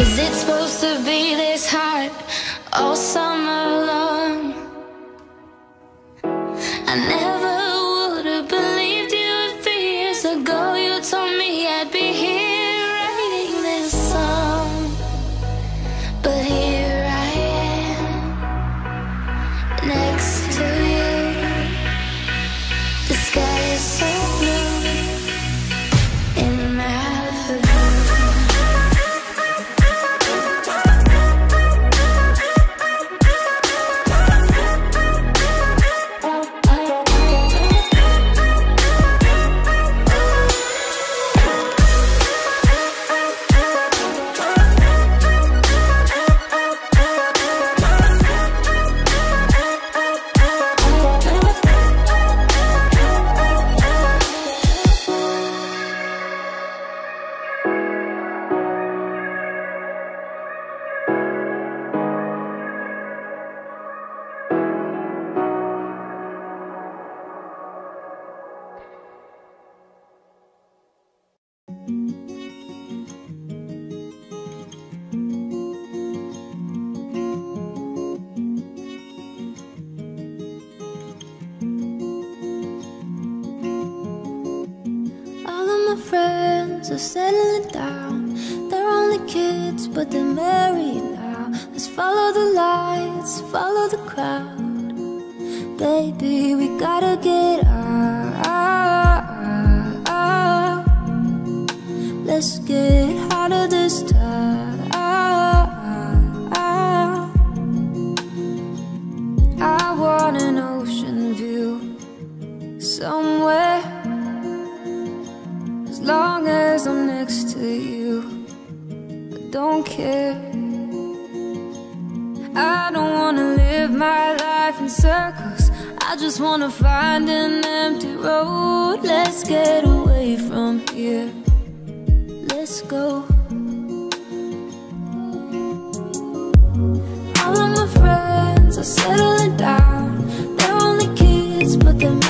Is it supposed to be this hard all summer friends are settling down. They're only kids, but they're married now. Let's follow the lights, follow the crowd. Baby, we gotta get out. Let's get circles. I just wanna find an empty road. Let's get away from here. Let's go. All of my friends are settling down. They're only kids, but they're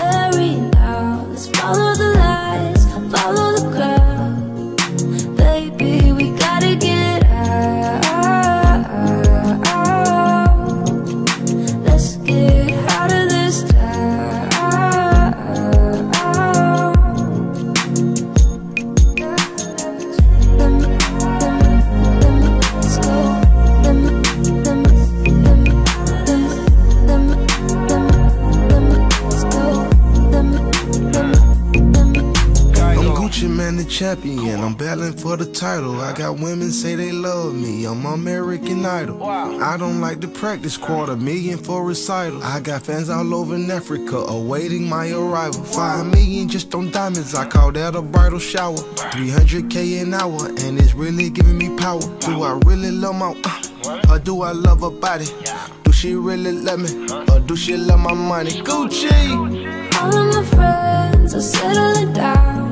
champion. I'm battling for the title. I got women say they love me. I'm American Idol. I don't like to practice quarter million for recital. I got fans all over in Africa awaiting my arrival. Five million just on diamonds. I call that a bridal shower. 300k an hour, and it's really giving me power. Do I really love my? Uh, or do I love her body? Do she really love me? Or do she love my money? Gucci. All of my friends are settling down.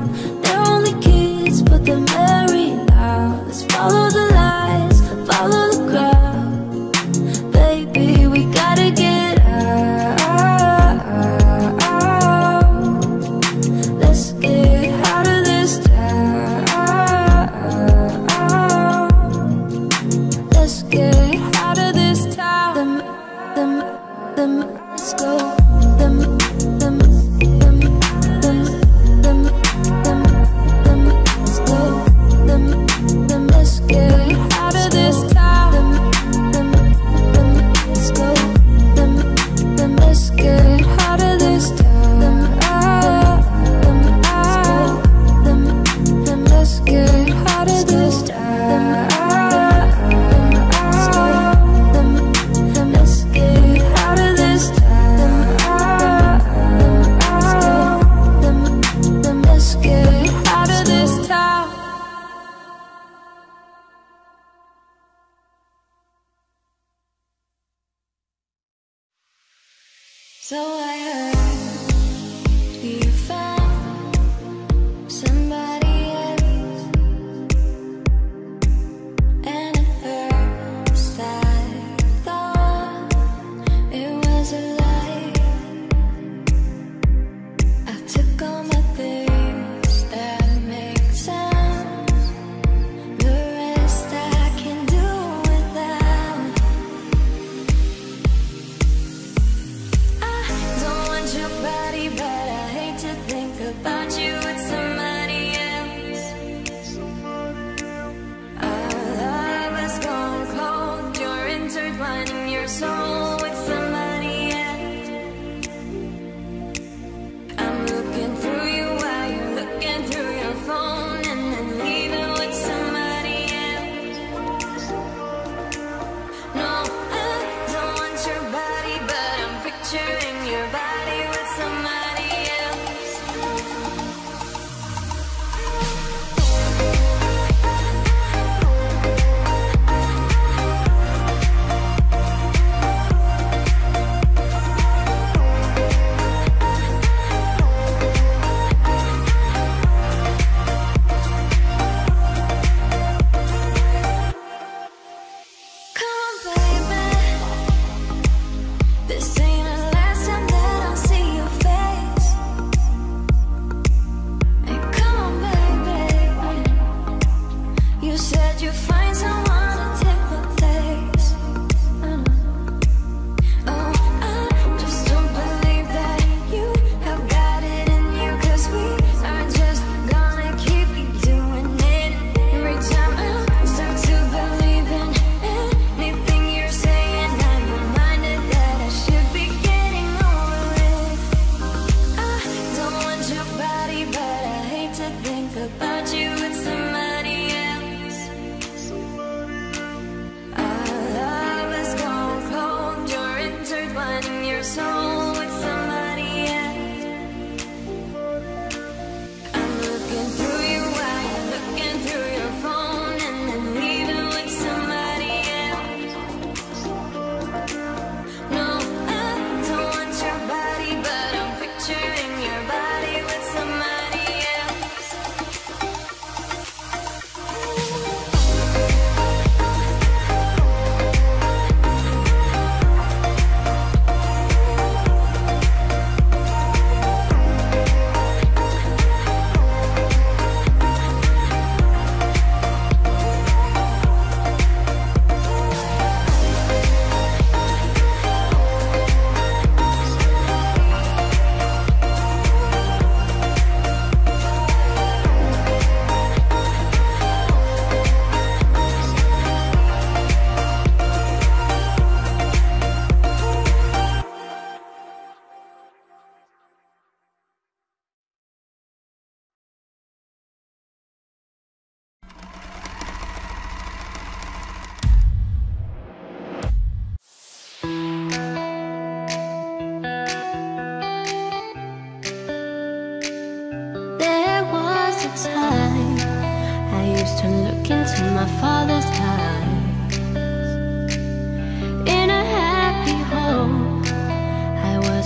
Said you'd find someone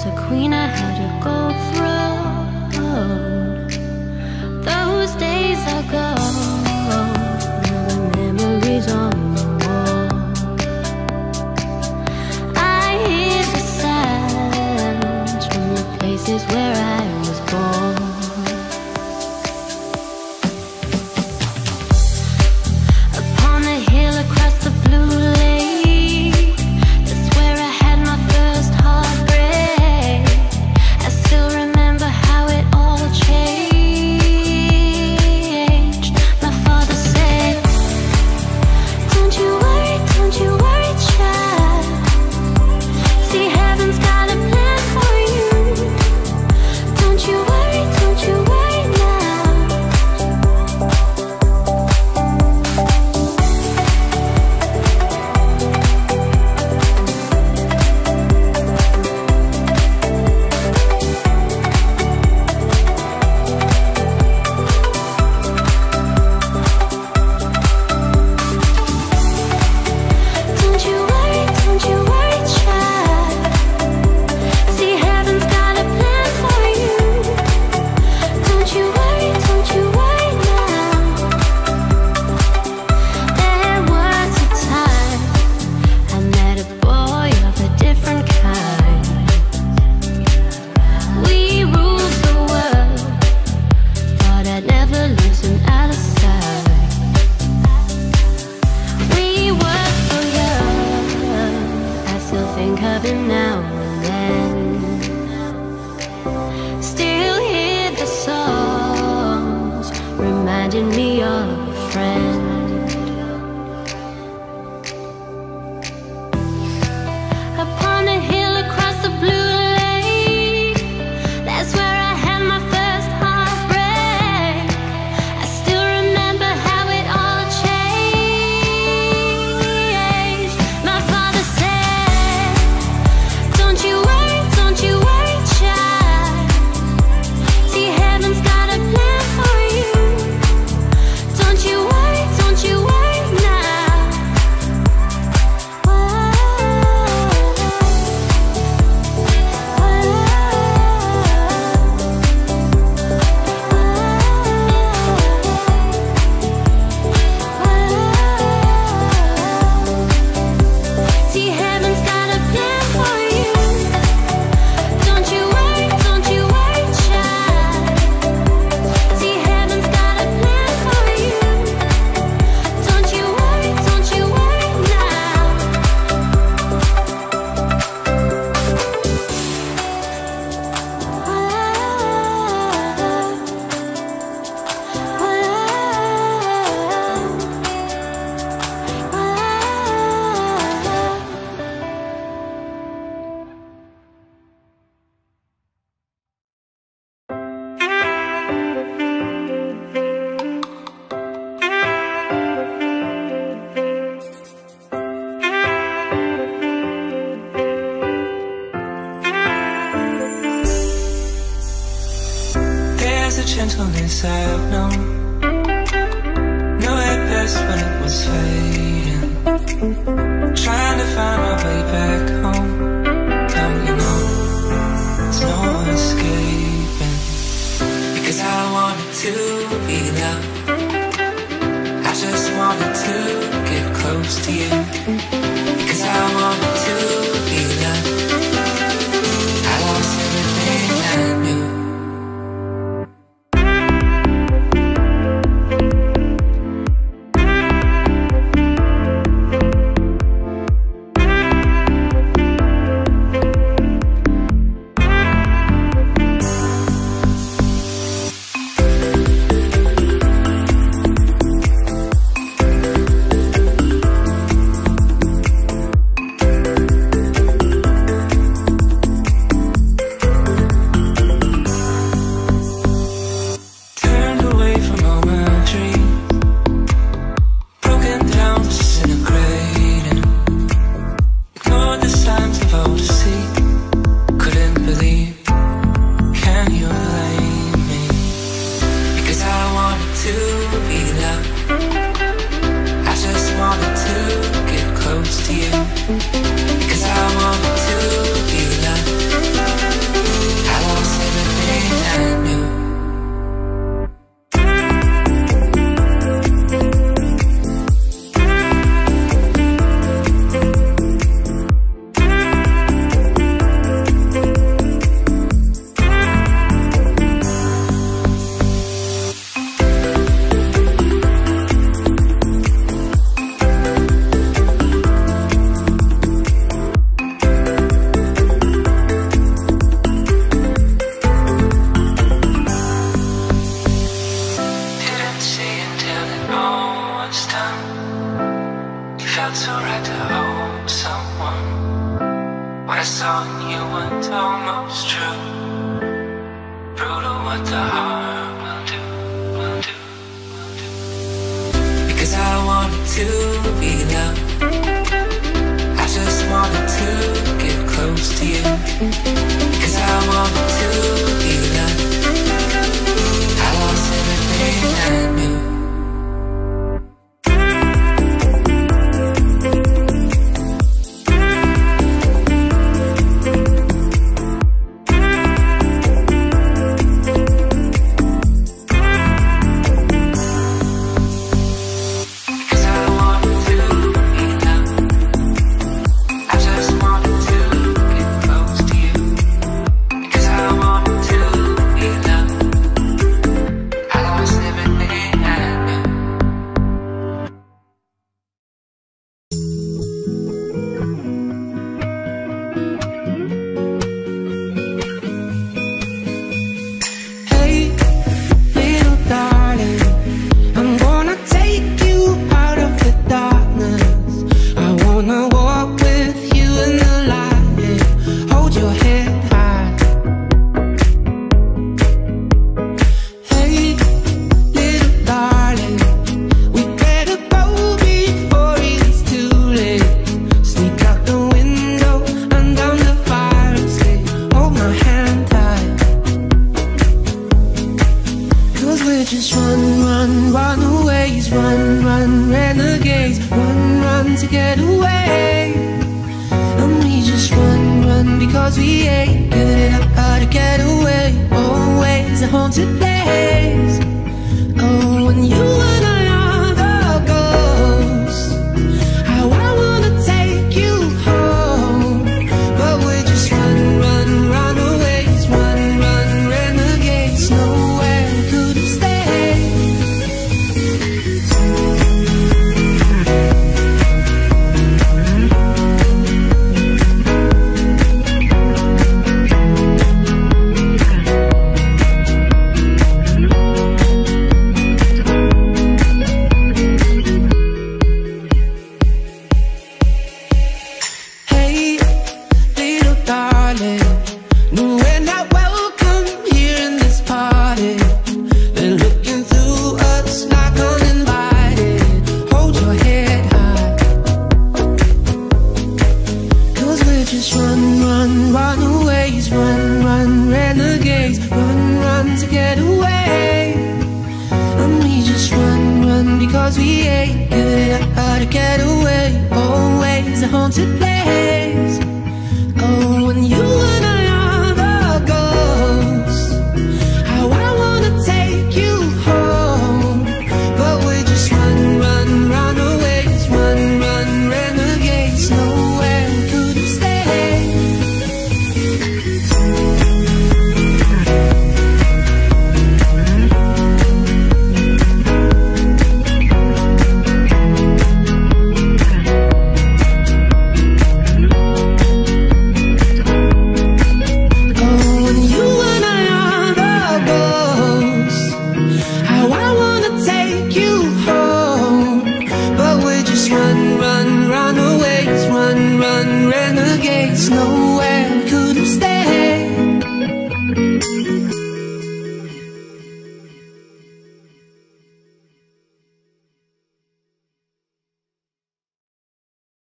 Don't gentleness I have known. Knew it best when it was fading. Trying to find my way back home. don't you know there's no escaping. Because I wanted to be loved. I just wanted to get close to you. i just wanted to get close to you.